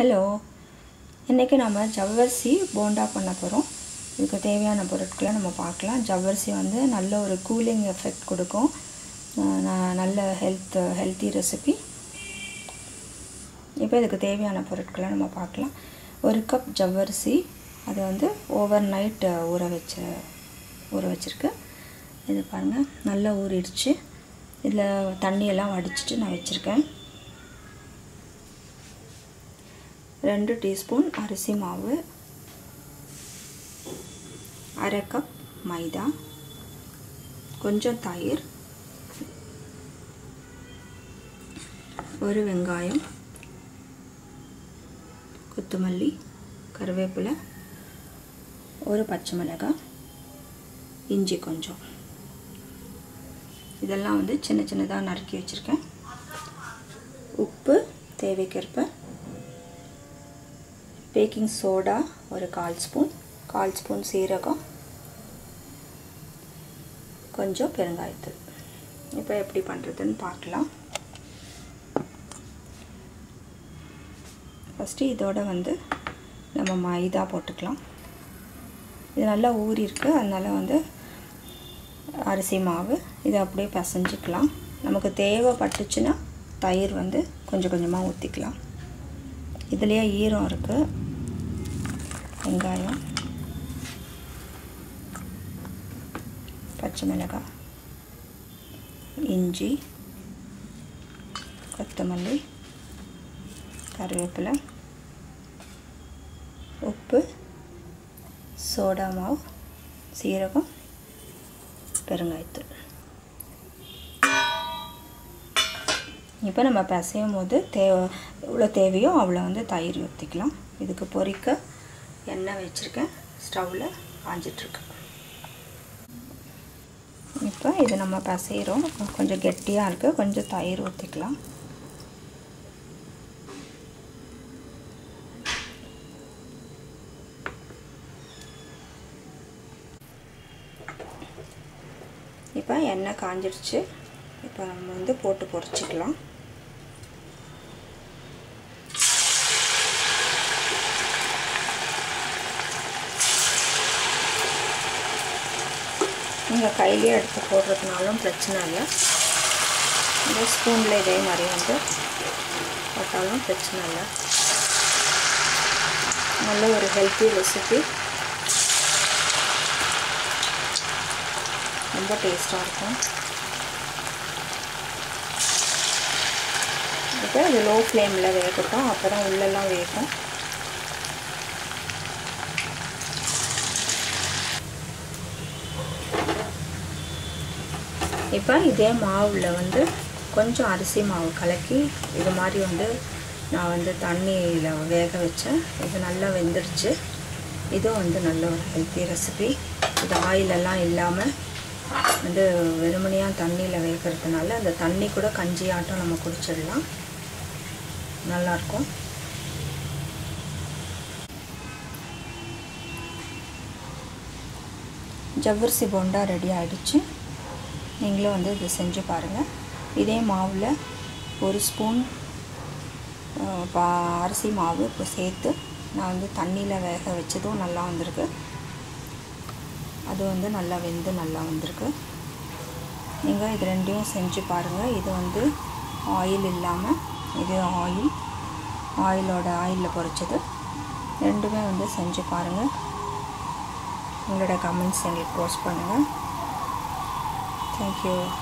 Hello. இன்றைக்கி நம்ம ஜவ்வரிசி போண்டா பண்ண போகிறோம் இதுக்கு தேவையான பொருட்களை நம்ம பார்க்கலாம். ஜவ்வரிசி வந்து நல்ல ஒரு கூலிங் எஃபெக்ட் கொடுக்கும். நல்ல ஹெல்த் ஹெல்த்தி ரெசிபி. இப்போ இதுக்கு தேவையான பொருட்களை நம்ம பார்க்கலாம். ஒரு கப் ஜவ்வரிசி அது வந்து ஓவர் நைட் ஊற வச்ச ஊற வச்சுருக்கு. இது பாருங்கள் நல்லா ஊறிடுச்சு. இதில் தண்ணியெல்லாம் வடிச்சிட்டு நான் வச்சுருக்கேன். ரெண்டு டீஸ்பூன் அரிசி மாவு அரை கப் மைதா கொஞ்சம் தயிர் ஒரு வெங்காயம் கொத்தமல்லி கருவேப்பிலை ஒரு பச்சை மிளகாய் இஞ்சி கொஞ்சம். இதெல்லாம் வந்து சின்ன சின்னதாக நறுக்கி வச்சுருக்கேன். உப்பு தேவைக்கேற்ப பேக்கிங் சோடா ஒரு கால் ஸ்பூன். கால் ஸ்பூன் சீரகம். கொஞ்சம் பெருங்காயத்தூள். இப்போ எப்படி பண்ணுறதுன்னு பார்க்கலாம். ஃபஸ்ட்டு இதோட வந்து நம்ம மைதா போட்டுக்கலாம். இது நல்லா ஊறிருக்கு அதனால் வந்து அரிசி மாவு இதை அப்படியே பசைஞ்சிக்கலாம். நமக்கு தேவைப்பட்டுச்சுன்னா தயிர் வந்து கொஞ்சம் கொஞ்சமாக ஊற்றிக்கலாம் இதுலேயே ஈரம் இருக்குது வெங்காயம். பச்சை மிளகாய். இஞ்சி. கொத்தமல்லி. கருவேப்பிலை. உப்பு. சோடா மாவு. சீரகம். பெருங்காயத்தூள். இப்போ நம்ம பிசையும் போது தேவை எவ்வளோ தேவையோ அவ்வளோ வந்து தயிர் ஊற்றிக்கலாம் இதுக்கு பொரிக்க எண்ணெய் வச்சுருக்கேன். ஸ்டவ்வில் காஞ்சிட்ருக்கு. இப்போ இது நம்ம பிசைகிறோம் கொஞ்சம் கெட்டியாக இருக்குது கொஞ்சம் தயிர் ஊற்றிக்கலாம் இப்போ எண்ணெய் காஞ்சிடுச்சு இப்போ நம்ம வந்து போட்டு பொரிச்சிக்கலாம் நீங்கள் கையிலே எடுத்து போடுறதுனாலும் பிரச்சனை இல்லை. இந்த ஸ்பூனில் இதே மாதிரி வந்து போட்டாலும் பிரச்சனை இல்லை. நல்ல ஒரு ஹெல்த்தி ரெசிபி ரொம்ப டேஸ்ட்டாக இருக்கும். இப்போ அது லோ ஃப்ளேமில் வேகட்டும். அப்போ தான் உள்ளெல்லாம் வேகும். இப்போ இதே மாவில் வந்து கொஞ்சம் அரிசி மாவு கலக்கி இது மாதிரி வந்து நான் வந்து தண்ணியில் வேக வச்சேன். இது நல்லா வெந்துடுச்சு. இதுவும் வந்து நல்ல ஒரு ஹெல்த்தி ரெசிபி இது ஆயிலெல்லாம் இல்லாமல் வந்து வெறுமனையாக தண்ணியில் வேகிறதுனால அந்த தண்ணி கூட கஞ்சி ஆட்டம் நம்ம குடிச்சிடலாம். நல்லாயிருக்கும். ஜவ்வரிசி போண்டா ரெடி ஆகிடுச்சு நீங்களும் வந்து இது செஞ்சு பாருங்கள் இதே மாவில் ஒரு ஸ்பூன் பா அரிசி மாவு இப்போ சேர்த்து நான் வந்து தண்ணியில் வேக வச்சதும் நல்லா வந்திருக்கு. அது வந்து நல்லா வெந்து நல்லா வந்திருக்கு. நீங்கள் இது ரெண்டையும் செஞ்சு பாருங்கள் இது வந்து ஆயில் இல்லாமல் இது ஆயில் ஆயிலோட ஆயிலில் பொரிச்சது. ரெண்டுமே வந்து செஞ்சு பாருங்கள் உங்களோட கமெண்ட்ஸ் எங்களுக்கு போஸ்ட் பண்ணுங்கள் Thank you.